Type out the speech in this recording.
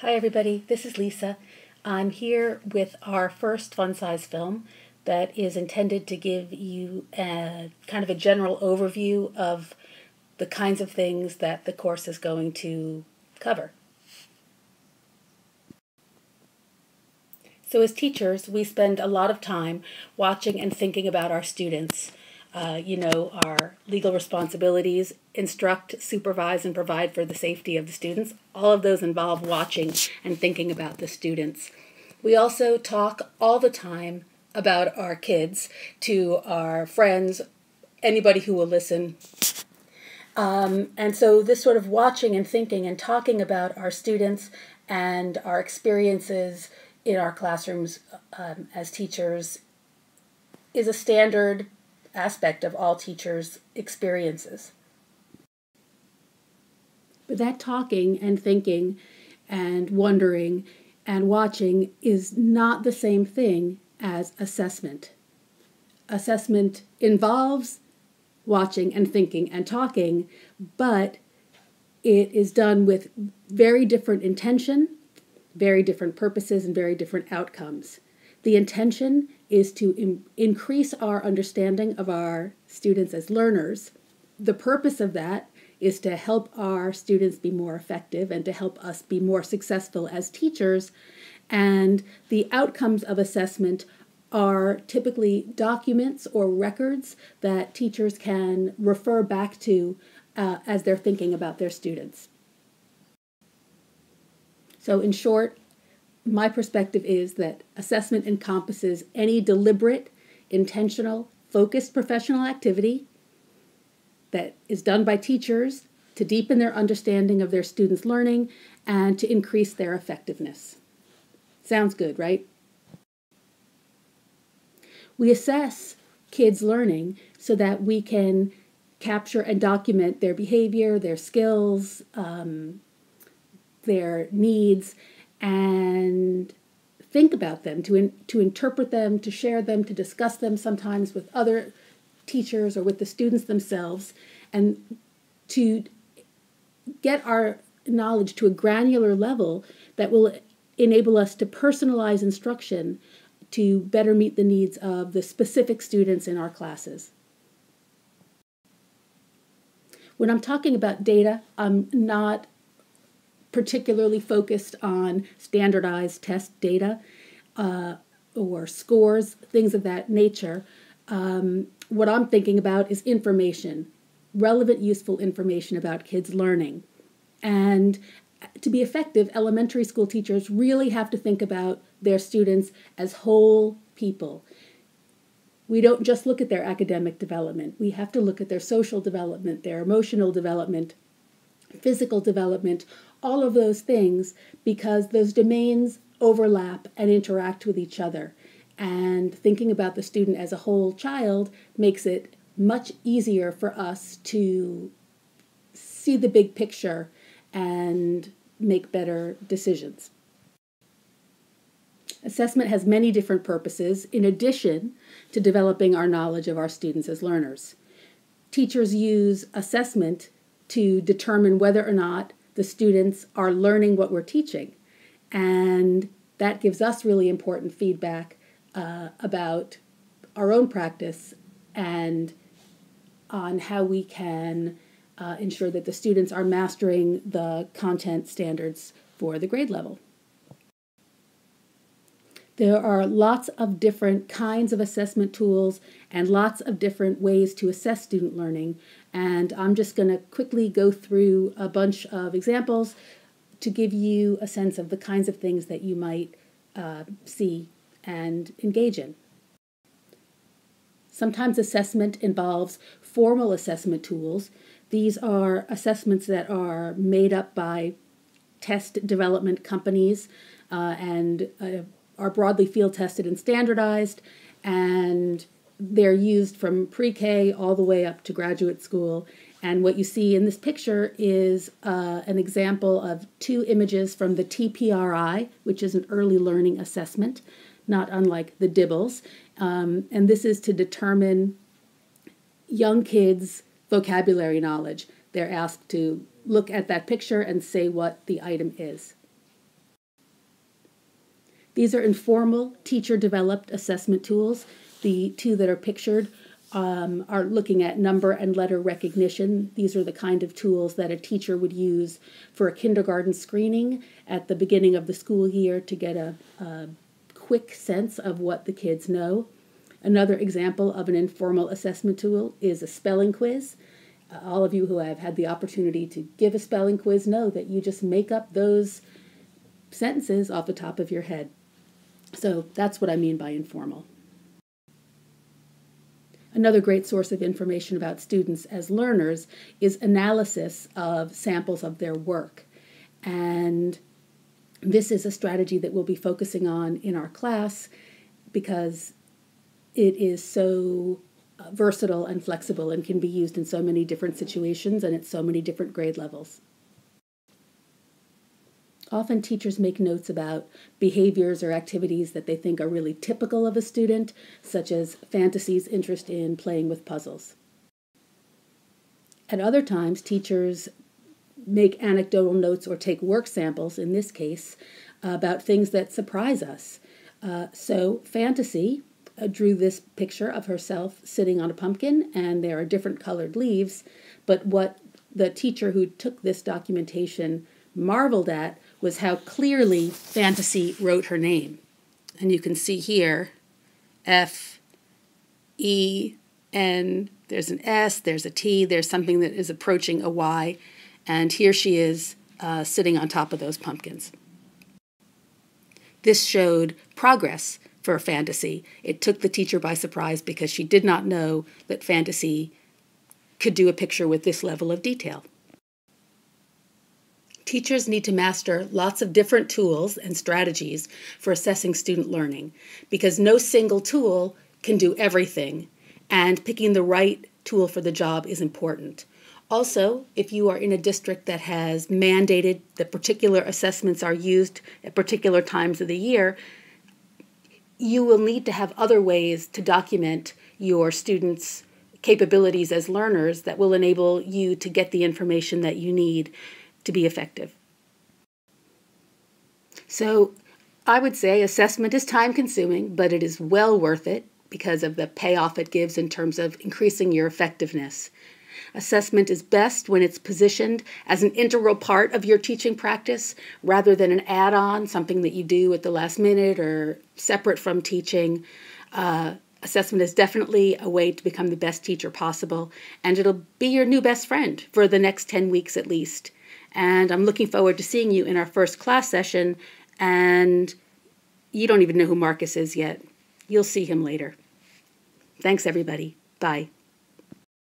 Hi, everybody. This is Lisa. I'm here with our first fun size film that is intended to give you a kind of a general overview of the kinds of things that the course is going to cover. So, as teachers, we spend a lot of time watching and thinking about our students uh, you know, our legal responsibilities, instruct, supervise, and provide for the safety of the students. All of those involve watching and thinking about the students. We also talk all the time about our kids to our friends, anybody who will listen. Um, and so, this sort of watching and thinking and talking about our students and our experiences in our classrooms um, as teachers is a standard aspect of all teachers' experiences. But that talking and thinking and wondering and watching is not the same thing as assessment. Assessment involves watching and thinking and talking, but it is done with very different intention, very different purposes, and very different outcomes. The intention is to Im- increase our understanding of our students as learners. The purpose of that is to help our students be more effective and to help us be more successful as teachers. And the outcomes of assessment are typically documents or records that teachers can refer back to uh, as they're thinking about their students. So, in short, my perspective is that assessment encompasses any deliberate, intentional, focused professional activity that is done by teachers to deepen their understanding of their students' learning and to increase their effectiveness. Sounds good, right? We assess kids' learning so that we can capture and document their behavior, their skills, um, their needs, and think about them, to, in, to interpret them, to share them, to discuss them sometimes with other teachers or with the students themselves, and to get our knowledge to a granular level that will enable us to personalize instruction to better meet the needs of the specific students in our classes. When I'm talking about data, I'm not particularly focused on standardized test data uh, or scores, things of that nature. Um, what I'm thinking about is information, relevant, useful information about kids' learning. And to be effective, elementary school teachers really have to think about their students as whole people. We don't just look at their academic development, we have to look at their social development, their emotional development, physical development, all of those things because those domains overlap and interact with each other. And thinking about the student as a whole child makes it much easier for us to see the big picture and make better decisions. Assessment has many different purposes in addition to developing our knowledge of our students as learners. Teachers use assessment to determine whether or not the students are learning what we're teaching. And that gives us really important feedback uh, about our own practice and on how we can uh, ensure that the students are mastering the content standards for the grade level. There are lots of different kinds of assessment tools and lots of different ways to assess student learning. And I'm just going to quickly go through a bunch of examples to give you a sense of the kinds of things that you might uh, see and engage in. Sometimes assessment involves formal assessment tools. These are assessments that are made up by test development companies uh, and uh, are broadly field tested and standardized, and they're used from pre K all the way up to graduate school. And what you see in this picture is uh, an example of two images from the TPRI, which is an early learning assessment, not unlike the DIBELS. Um, and this is to determine young kids' vocabulary knowledge. They're asked to look at that picture and say what the item is. These are informal, teacher developed assessment tools. The two that are pictured um, are looking at number and letter recognition. These are the kind of tools that a teacher would use for a kindergarten screening at the beginning of the school year to get a, a quick sense of what the kids know. Another example of an informal assessment tool is a spelling quiz. Uh, all of you who have had the opportunity to give a spelling quiz know that you just make up those sentences off the top of your head. So that's what I mean by informal. Another great source of information about students as learners is analysis of samples of their work. And this is a strategy that we'll be focusing on in our class because it is so uh, versatile and flexible and can be used in so many different situations and at so many different grade levels. Often teachers make notes about behaviors or activities that they think are really typical of a student, such as Fantasy's interest in playing with puzzles. At other times, teachers make anecdotal notes or take work samples, in this case, about things that surprise us. Uh, so, Fantasy uh, drew this picture of herself sitting on a pumpkin, and there are different colored leaves. But what the teacher who took this documentation marveled at was how clearly Fantasy wrote her name. And you can see here F E N, there's an S, there's a T, there's something that is approaching a Y, and here she is uh, sitting on top of those pumpkins. This showed progress for Fantasy. It took the teacher by surprise because she did not know that Fantasy could do a picture with this level of detail. Teachers need to master lots of different tools and strategies for assessing student learning because no single tool can do everything, and picking the right tool for the job is important. Also, if you are in a district that has mandated that particular assessments are used at particular times of the year, you will need to have other ways to document your students' capabilities as learners that will enable you to get the information that you need to be effective. So I would say assessment is time consuming, but it is well worth it because of the payoff it gives in terms of increasing your effectiveness. Assessment is best when it's positioned as an integral part of your teaching practice rather than an add on, something that you do at the last minute or separate from teaching. Uh, assessment is definitely a way to become the best teacher possible, and it'll be your new best friend for the next 10 weeks at least. And I'm looking forward to seeing you in our first class session. And you don't even know who Marcus is yet. You'll see him later. Thanks, everybody. Bye.